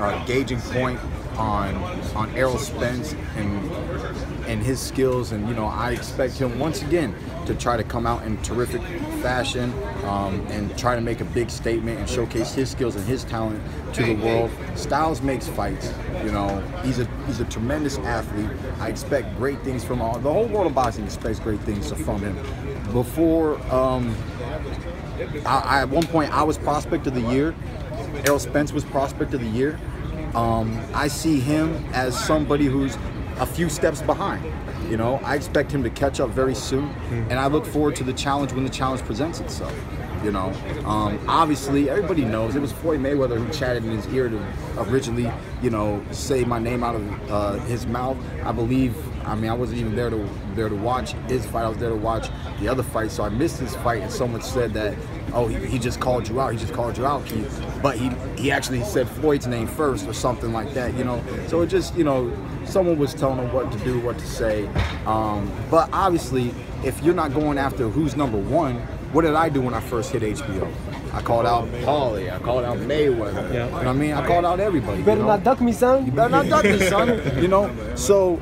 uh, gauging point on on Errol Spence and and his skills, and you know I expect him once again to try to come out in terrific fashion um, and try to make a big statement and showcase his skills and his talent to the world. Styles makes fights. You know he's a he's a tremendous athlete. I expect great things from all the whole world of boxing expects great things from him. Before um, I, I, at one point I was prospect of the year. Errol Spence was prospect of the year. Um, I see him as somebody who's a few steps behind. You know, I expect him to catch up very soon, and I look forward to the challenge when the challenge presents itself. You know, um, obviously everybody knows it was Floyd Mayweather who chatted in his ear to originally, you know, say my name out of uh, his mouth. I believe. I mean, I wasn't even there to there to watch his fight. I was there to watch the other fight, so I missed his fight. And someone said that, oh, he, he just called you out. He just called you out, Keith. But he he actually said Floyd's name first, or something like that. You know, so it just you know, someone was telling him what to do, what to say. Um, but obviously, if you're not going after who's number one what did I do when I first hit HBO? I called out Paulie. I called out Mayweather. Yeah. You know what I mean? I called out everybody. You better you know? not duck me, son. You better not duck me, son. You know? So,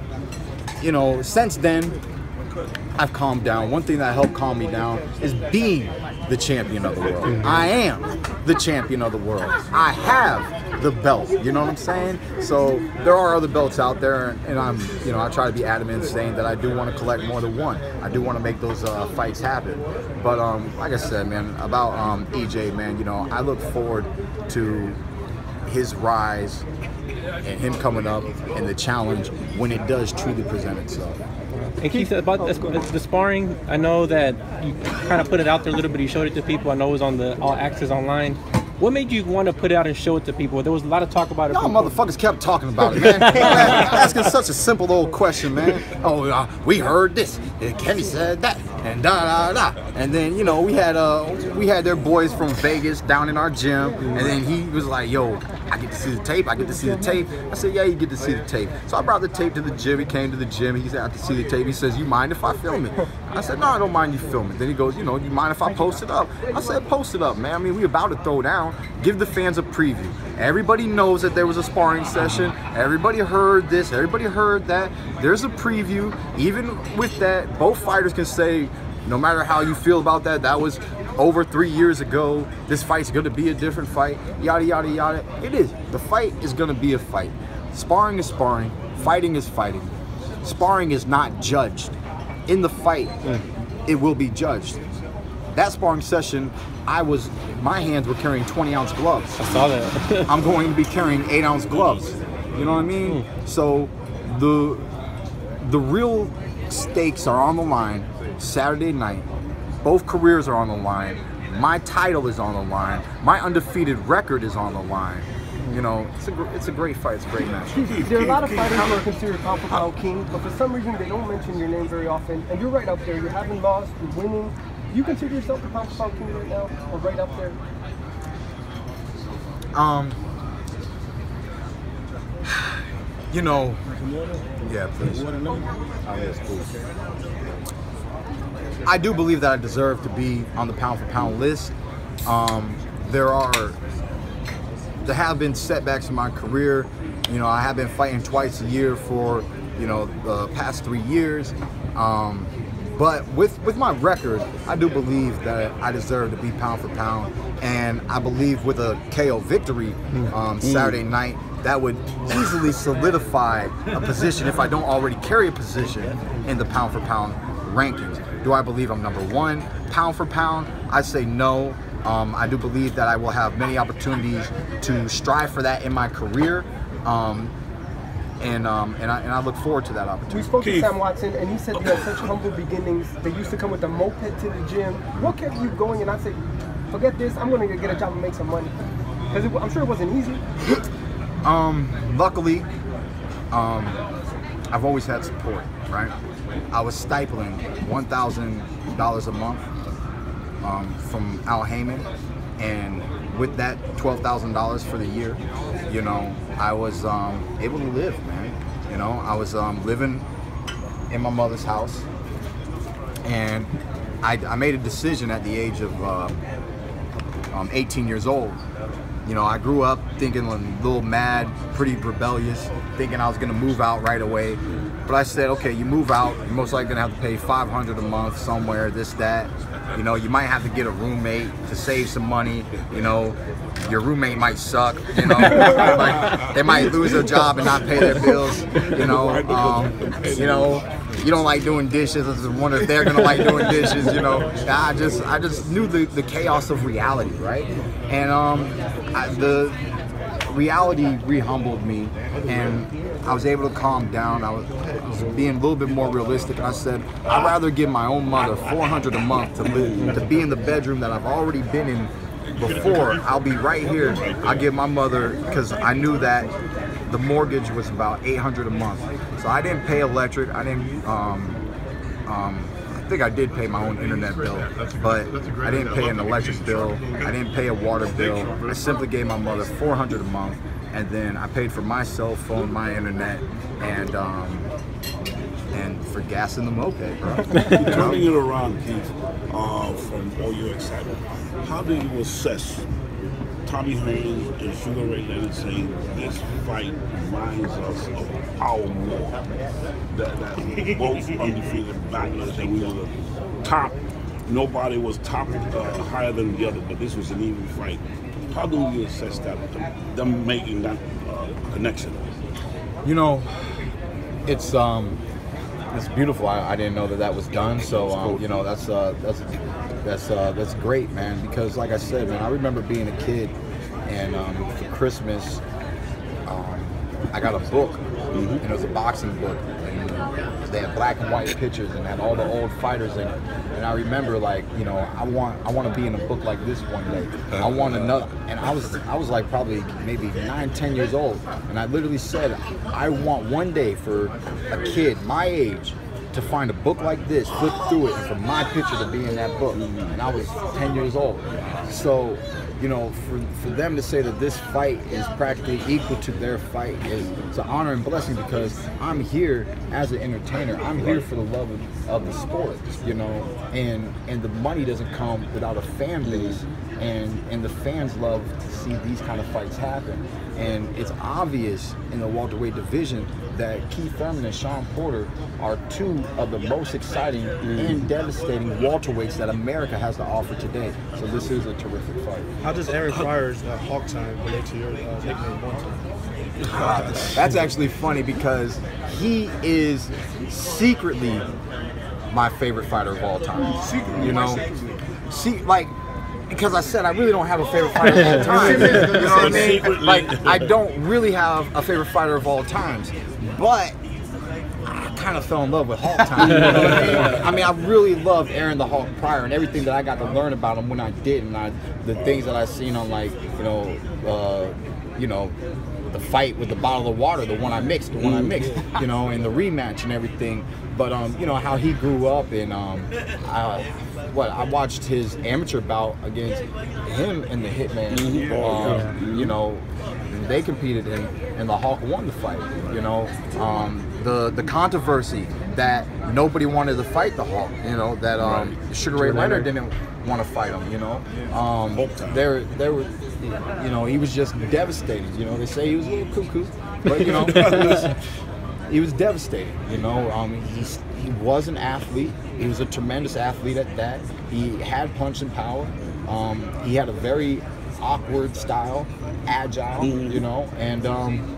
you know, since then, I've calmed down. One thing that helped calm me down is being the champion of the world. I am the champion of the world. I have the belt. You know what I'm saying? So there are other belts out there, and I'm, you know, I try to be adamant saying that I do want to collect more than one. I do want to make those uh, fights happen. But um, like I said, man, about um, EJ, man, you know, I look forward to his rise and him coming up and the challenge when it does truly present itself. And Keith, about the, the, sparring, I know that you kind of put it out there a little bit. You showed it to people. I know it was on the All Access Online. What made you want to put it out and show it to people? There was a lot of talk about it. Y'all motherfuckers kept talking about it, man. Asking such a simple old question, man. Oh, uh, we heard this. And Kenny said that, and da da da. And then you know we had uh we had their boys from Vegas down in our gym, and then he was like, "Yo, I get to see the tape. I get to see the tape." I said, "Yeah, you get to see the tape." So I brought the tape to the gym. He came to the gym. He said, "I to see the tape." He says, "You mind if I film it?" I said, "No, I don't mind you filming." Then he goes, "You know, you mind if I post it up?" I said, "Post it up, man. I mean, we about to throw down." give the fans a preview. Everybody knows that there was a sparring session. Everybody heard this. Everybody heard that. There's a preview. Even with that, both fighters can say, no matter how you feel about that, that was over three years ago. This fight's going to be a different fight. Yada, yada, yada. It is. The fight is going to be a fight. Sparring is sparring. Fighting is fighting. Sparring is not judged. In the fight, it will be judged. That sparring session, I was, my hands were carrying 20 ounce gloves. I saw that. I'm going to be carrying eight ounce gloves. You know what I mean? Mm. So the the real stakes are on the line Saturday night. Both careers are on the line. My title is on the line. My undefeated record is on the line. You know, it's a it's a great fight. It's a great match. there are a lot of fighters who are considered pound for pound king, but for some reason they don't mention your name very often. And you're right up there. You haven't lost. You're winning you consider yourself the pound for pound king right now, or right up there? Um, you know, yeah, please. I do believe that I deserve to be on the pound for pound list. Um, there are there have been setbacks in my career. You know, I have been fighting twice a year for you know the past three years. Um, but with, with my record, I do believe that I deserve to be pound for pound. And I believe with a KO victory um, mm. Saturday night, that would easily solidify a position if I don't already carry a position in the pound for pound rankings. Do I believe I'm number one pound for pound? I say no. Um, I do believe that I will have many opportunities to strive for that in my career. Um, and um, and I, and I look forward to that opportunity. We spoke Keith. to Sam Watson, and he said you had such humble beginnings. They used to come with a moped to the gym. What kept you going? And I said, forget this. I'm going to get a job and make some money. Because I'm sure it wasn't easy. um, luckily, um, I've always had support. Right, I was thousand dollars a month um, from Al Haymon, and with that $12,000 for the year, you know, I was um, able to live, man. You know, I was um, living in my mother's house, and I, I, made a decision at the age of uh, um, 18 years old you know, I grew up thinking a little mad, pretty rebellious, thinking I was gonna move out right away. But I said, okay, you move out, you're most likely gonna have to pay 500 a month somewhere, this, that. You know, you might have to get a roommate to save some money. You know, your roommate might suck. You know, like, they might lose their job and not pay their bills. You know, um, you know, you don't like doing dishes. I just wonder if they're gonna like doing dishes. You know, I just, I just knew the, the chaos of reality, right? And um, I, the reality re-humbled me and I was able to calm down. I was, I was, being a little bit more realistic and I said, I'd rather give my own mother 400 a month to live, to be in the bedroom that I've already been in before. I'll be right here. I'll give my mother, because I knew that the mortgage was about 800 a month. So I didn't pay electric. I didn't, um, um, I think I did pay my own internet bill, but I didn't pay an electric bill. I didn't pay a water bill. I simply gave my mother 400 a month, and then I paid for my cell phone, my internet, and um, and for gas in the moped, bro. Turning it around, Keith, uh, from all your excitement, how do you assess Tommy Hearns and Sugar Ray Leonard saying this fight reminds us of our war. That, that both undefeated battlers and we were the top. Nobody was top uh, higher than the other, but this was an even fight. How do you assess that? Them making that uh, connection. You know, it's um, it's beautiful. I, I didn't know that that was done. So um, you know, that's uh, that's that's uh, that's great, man. Because like I said, man, I remember being a kid, and um, for Christmas, um, I got a book, and it was a boxing book, and they had black and white pictures and had all the old fighters in it. And I remember, like, you know, I want I want to be in a book like this one day. I want another, and I was I was like probably maybe nine, ten years old, and I literally said, I want one day for a kid my age to find a book like this, flip through it, and for my picture to be in that book. And I was 10 years old. So, you know, for, for them to say that this fight is practically equal to their fight is it's an honor and blessing because I'm here as an entertainer. I'm here for the love of, of the sport, you know, and and the money doesn't come without a fan base and and the fans love to see these kind of fights happen. And it's obvious in the welterweight division that Keith Thurman and Shawn Porter are two of the most exciting and devastating welterweights that America has to offer today. So this is a terrific fight. How does Aaron Pryor's uh, Hawk Time relate to your uh, nickname, One Time? That's actually funny because he is secretly my favorite fighter of all time. You know, see, like because I said I really don't have a favorite fighter of all time. you know what I mean? Like I don't really have a favorite fighter of all times, but. I kind of fell in love with Hawk Time. You know what I mean? I mean, I really loved Aaron the Hawk Pryor and everything that I got to learn about him when I did, and I, the things that I seen on like, you know, uh, you know, the fight with the bottle of water, the one I mixed, the one I mixed, you know, and the rematch and everything. But um, you know how he grew up, and um, I, what I watched his amateur bout against him and the Hitman. Um, you know, they competed and, and the Hawk won the fight. You know, um, the the controversy that nobody wanted to fight the Hawk. You know that um, Sugar Ray Leonard didn't want to fight him. You know, um, there there were. You know, he was just devastated. You know, they say he was a little cuckoo, but you know, he was, he was devastating. You know, um, he's, he was an athlete. He was a tremendous athlete at that. He had punch and power. Um, he had a very awkward style, agile. You know, and um,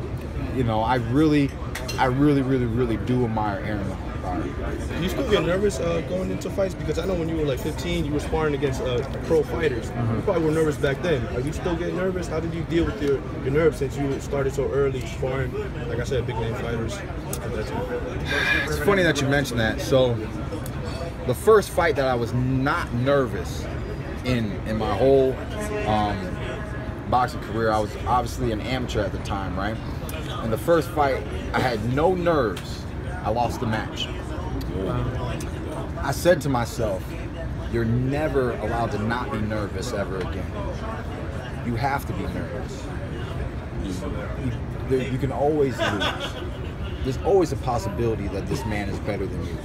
you know, I really, I really, really, really do admire Aaron the Hawk Pryor. Do you still get nervous uh, going into fights? Because I know when you were like 15, you were sparring against uh, pro fighters. You probably were nervous back then. Are you still getting nervous? How did you deal with your, your nerves since you started so early sparring, like I said, big name fighters? It's funny that you mentioned that. So, the first fight that I was not nervous in in my whole um, boxing career, I was obviously an amateur at the time, right? And the first fight, I had no nerves. I lost the match. I said to myself, "You're never allowed to not be nervous ever again. You have to be nervous. You, there- you can always lose." There's always a possibility that this man is better than you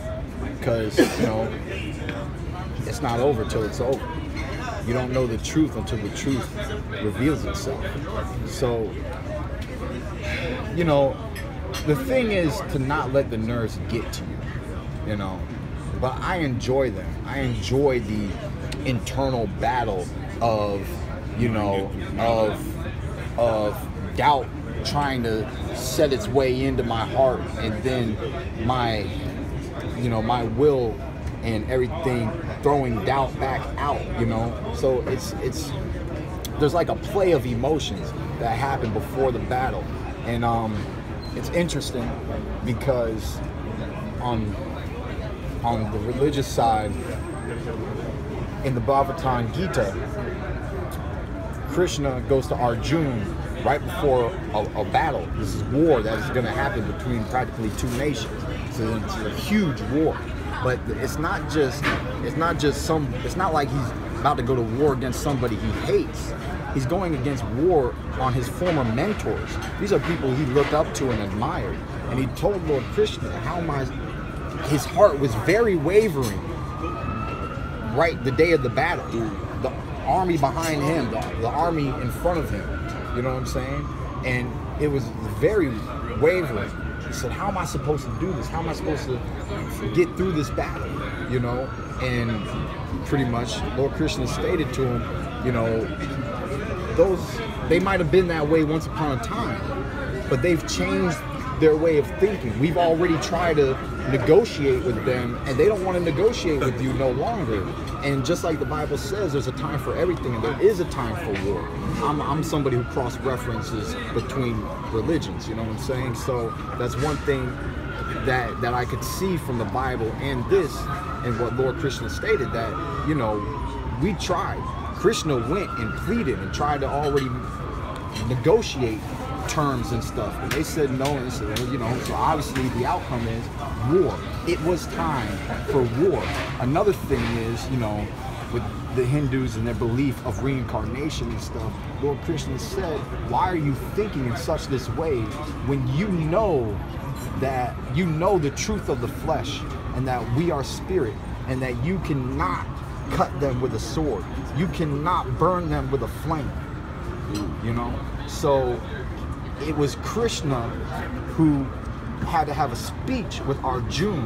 because you know it's not over till it's over You don't know the truth until the truth reveals itself. So, you know, the thing is to not let the nerves get to you, you know. But I enjoy them. I enjoy the internal battle of, you know, of of doubt trying to set its way into my heart and then my you know my will and everything throwing doubt back out you know? So it's it's there's like a play of emotions that happen before the battle. And um it's interesting because on on the religious side in the Bhagavad Gita Krishna goes to Arjun right before a, a battle. This is war that is going to happen between practically two nations. So it's a huge war. But it's not just it's not just some it's not like he's about to go to war against somebody he hates. He's going against war on his former mentors. These are people he looked up to and admired. And he told Lord Krishna how my his heart was very wavering right the day of the battle. The army behind him, the, the army in front of him. You know what I'm saying? And it was very wavering. He said, How am I supposed to do this? How am I supposed to get through this battle? You know? And pretty much Lord Krishna stated to him, you know, those they might have been that way once upon a time, but they've changed their way of thinking. We've already tried to negotiate with them, and they don't want to negotiate with you no longer. And just like the Bible says, there's a time for everything, and there is a time for war. I'm, I'm somebody who cross references between religions. You know what I'm saying? So that's one thing that that I could see from the Bible and this, and what Lord Krishna stated that you know we tried. Krishna went and pleaded and tried to already negotiate terms and stuff. And they said no, and said, well, you know, so obviously the outcome is war. It was time for war. Another thing is, you know, with the Hindus and their belief of reincarnation and stuff, Lord Krishna said, why are you thinking in such this way when you know that you know the truth of the flesh and that we are spirit and that you cannot cut them with a sword. You cannot burn them with a flame. You know? So it was Krishna who had to have a speech with Arjun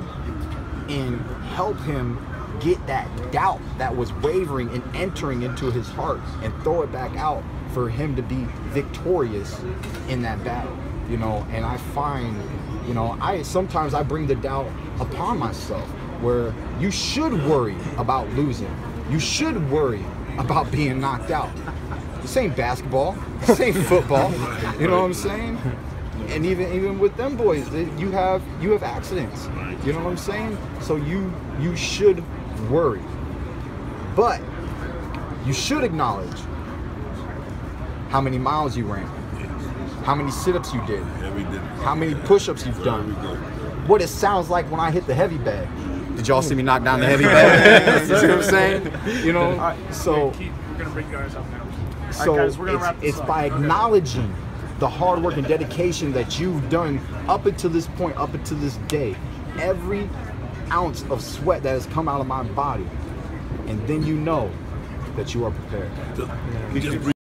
and help him get that doubt that was wavering and entering into his heart and throw it back out for him to be victorious in that battle you know? And i find you know i sometimes i bring the doubt upon myself where you should worry about losing. You should worry about being knocked out this ain't basketball this ain't football you know what i'm saying? And even even with them boys they- you have you have accidents you know what i'm saying? So you you should worry. But you should acknowledge how many miles you ran how many sit-ups you did how many push-ups you've done what it sounds like when i hit the heavy bag. Did y'all see me knock down the heavy bag? You see what i'm saying? You know? So we're gonna bring you guys up now. So guys, we're it's, wrap this it's up. by Okay. acknowledging the hard work and dedication that you've done up until this point, up until this day. Every ounce of sweat that has come out of my body. And then you know that you are prepared. Just